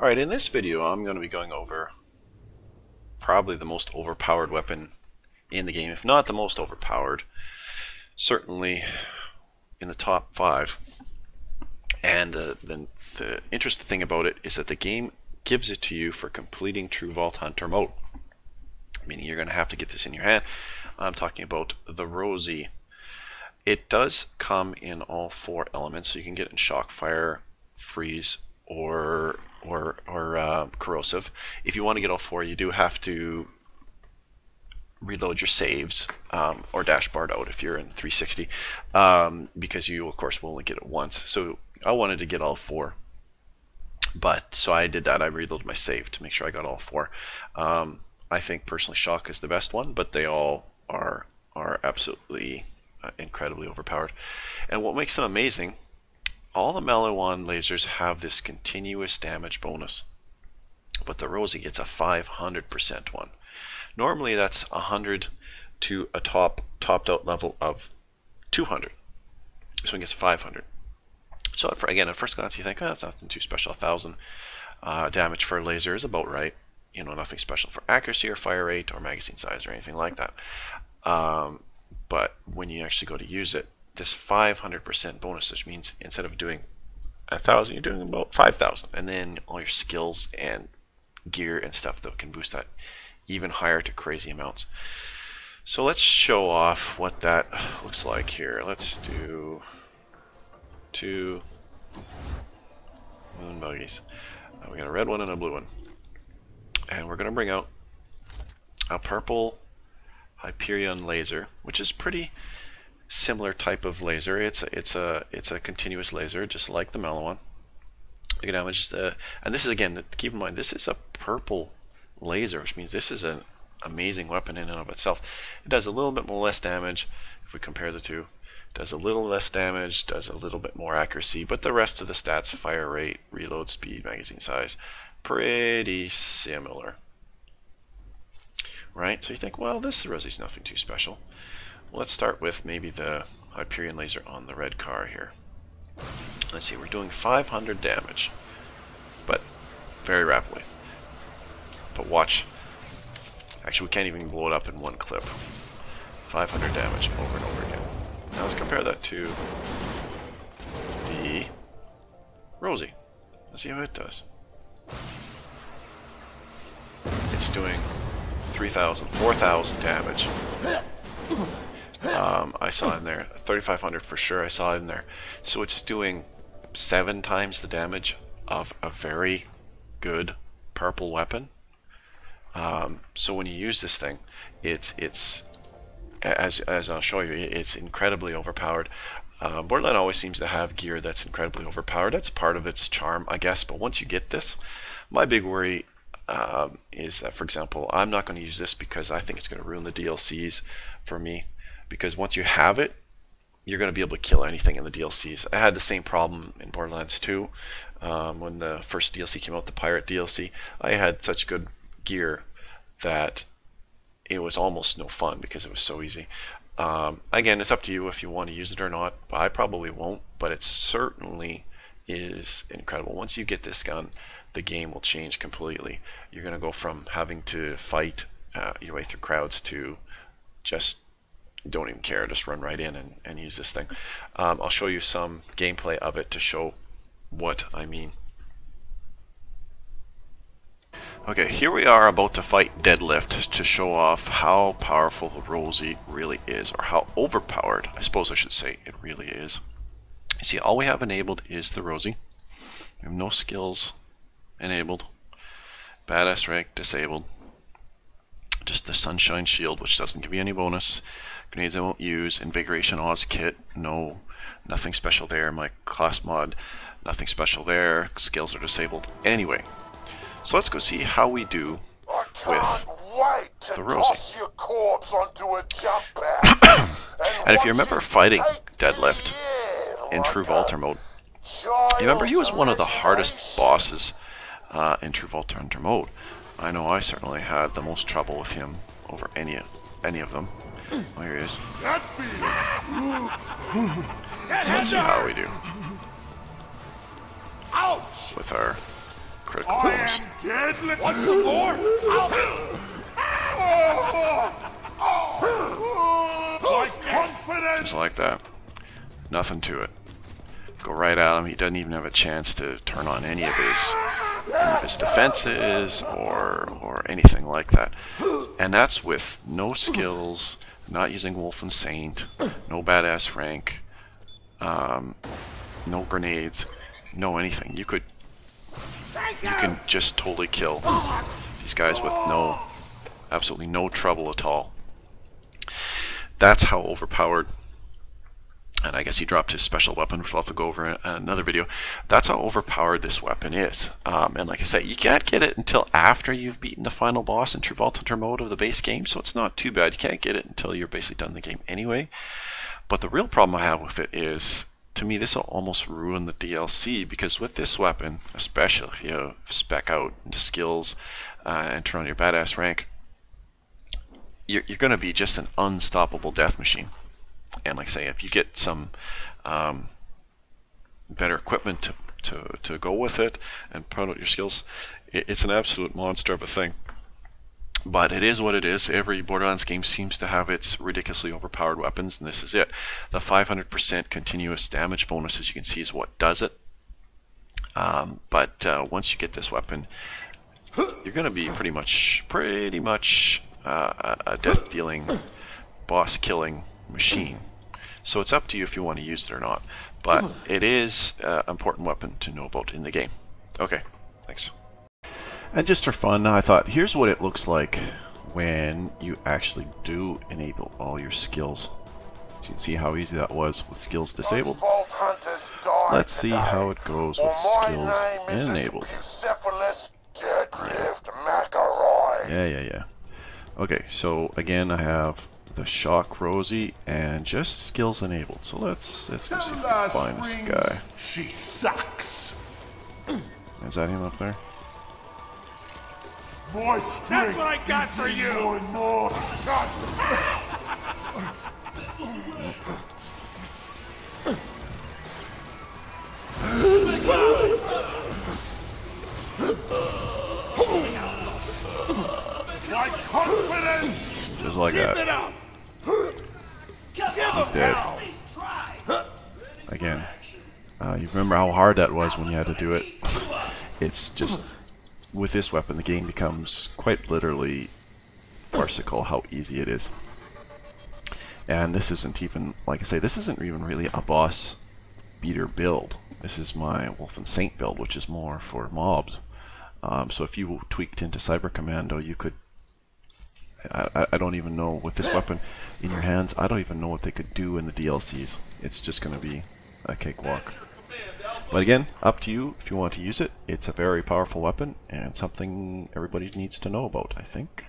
Alright, in this video I'm going to be going over probably the most overpowered weapon in the game, if not the most overpowered, certainly in the top five. And uh, the, the interesting thing about it is that the game gives it to you for completing True Vault Hunter mode. Meaning you're going to have to get this in your hand. I'm talking about the Rosie. It does come in all four elements, so you can get it in shock, fire, freeze, or or or uh, corrosive. If you want to get all four, you do have to reload your saves um, or dashboard out if you're in 360 um, because you of course will only get it once. So I wanted to get all four. But so I did that. I reloaded my save to make sure I got all four. Um, I think personally shock is the best one but they all are are absolutely uh, incredibly overpowered. And what makes them amazing all the Maliwan lasers have this continuous damage bonus, but the Rosie gets a 500% one. Normally that's 100 to a top topped out level of 200. So it gets 500. So again, at first glance you think, oh, that's nothing too special. 1,000 uh, damage for a laser is about right. You know, nothing special for accuracy or fire rate or magazine size or anything like that. Um, but when you actually go to use it, this 500% bonus, which means instead of doing a thousand, you're doing about 5,000. And then all your skills and gear and stuff that can boost that even higher to crazy amounts. So let's show off what that looks like here. Let's do two moon buggies. Uh, we got a red one and a blue one. And we're going to bring out a purple Hyperion laser, which is pretty similar type of laser. It's a, it's a it's a continuous laser, just like the at how much the and this is again keep in mind this is a purple laser, which means this is an amazing weapon in and of itself. It does a little bit more less damage if we compare the two. Does a little less damage, does a little bit more accuracy, but the rest of the stats, fire rate, reload speed, magazine size, pretty similar. Right? So you think, well, this Rosie's nothing too special. Let's start with maybe the Hyperion laser on the red car here. Let's see, we're doing 500 damage, but very rapidly. But watch. Actually, we can't even blow it up in one clip. 500 damage over and over again. Now let's compare that to the Rosie. Let's see how it does. It's doing 3,000, 4,000 damage um, I saw in there. 3500 for sure, I saw in there. So it's doing seven times the damage of a very good purple weapon. Um, so when you use this thing, it's it's as as I'll show you, it's incredibly overpowered. Uh, Borderland always seems to have gear that's incredibly overpowered. That's part of its charm, I guess. But once you get this, my big worry um, is that, for example, I'm not going to use this because I think it's going to ruin the DLCs for me because once you have it, you're going to be able to kill anything in the DLCs. I had the same problem in Borderlands 2 um, when the first DLC came out, the Pirate DLC. I had such good gear that it was almost no fun because it was so easy. Um, again, it's up to you if you want to use it or not. I probably won't, but it certainly is incredible. Once you get this gun, the game will change completely. You're going to go from having to fight uh, your way through crowds to just don't even care, just run right in and, and use this thing. Um, I'll show you some gameplay of it to show what I mean. Okay, here we are about to fight Deadlift to show off how powerful the Rosie really is, or how overpowered, I suppose I should say, it really is. You see, all we have enabled is the Rosie. We have no skills enabled. Badass rank disabled. Just the Sunshine Shield, which doesn't give you any bonus. Grenades I won't use. Invigoration Oz Kit, no, nothing special there. My class mod, nothing special there. Skills are disabled. Anyway, so let's go see how we do with the Rosie. and, and if you remember fighting Deadlift in True Vaulter mode, you remember he was one of the hardest bosses uh, in True Vault Hunter mode. I know I certainly had the most trouble with him over any any of them. Oh, here he is. So let's see how we do. Ouch! With our critical I bonus. am deadly. Want some more? My confidence. Just like that. Nothing to it. Go right at him. He doesn't even have a chance to turn on any of his his defenses or or anything like that. And that's with no skills, not using Wolf and Saint, no badass rank, um, no grenades, no anything. You could you can just totally kill these guys with no absolutely no trouble at all. That's how overpowered and I guess he dropped his special weapon, which we'll have to go over in another video. That's how overpowered this weapon is. Um, and like I said, you can't get it until after you've beaten the final boss in Hunter mode of the base game, so it's not too bad. You can't get it until you're basically done the game anyway. But the real problem I have with it is, to me, this will almost ruin the DLC, because with this weapon, especially if you spec out into skills uh, and turn on your badass rank, you're, you're going to be just an unstoppable death machine and like I say, if you get some um, better equipment to, to, to go with it and promote your skills, it, it's an absolute monster of a thing. But it is what it is. Every Borderlands game seems to have its ridiculously overpowered weapons, and this is it. The 500% continuous damage bonus, as you can see, is what does it. Um, but uh, once you get this weapon, you're going to be pretty much, pretty much uh, a death-dealing, boss-killing machine. So it's up to you if you want to use it or not. But mm-hmm. it is an important weapon to know about in the game. Okay, thanks. And just for fun, I thought here's what it looks like when you actually do enable all your skills. You can see how easy that was with skills disabled. Vault Let's see today. how it goes with Well, my skills name isn't enabled. Bucephalus Deadlift Yeah, yeah, yeah. Okay, so again, I have the shock Rosie and just skills enabled. So let's let's go see if we can find this guy. She sucks. Is that him up there? My strength That's what I got for you. My more My confidence. Just like that. He's dead. Again. Uh, you remember how hard that was when you had to do it? it's just, with this weapon, the game becomes quite literally farcical how easy it is. And this isn't even, like I say, this isn't even really a boss beater build. This is my Wolf and Saint build, which is more for mobs. Um, so if you tweaked into Cyber Commando, you could I, I don't even know with this weapon in your hands. I don't even know what they could do in the DLCs. It's just going to be a cakewalk. But again, up to you if you want to use it. It's a very powerful weapon and something everybody needs to know about, I think.